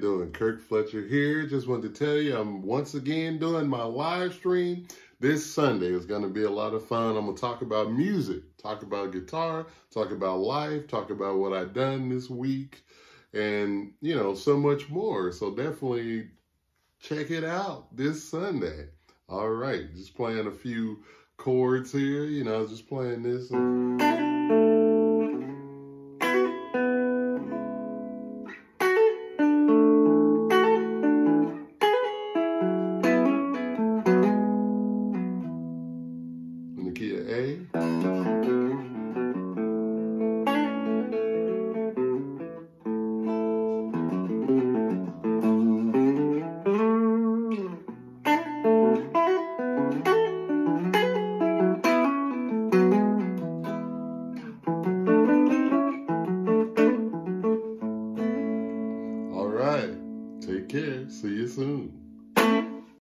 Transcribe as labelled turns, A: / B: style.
A: doing? Kirk Fletcher here. Just wanted to tell you I'm once again doing my live stream this Sunday. is going to be a lot of fun. I'm going to talk about music, talk about guitar, talk about life, talk about what I've done this week, and, you know, so much more. So definitely check it out this Sunday. All right, just playing a few chords here, you know, just playing this. And... A. Eh? All right. Take care. See you soon.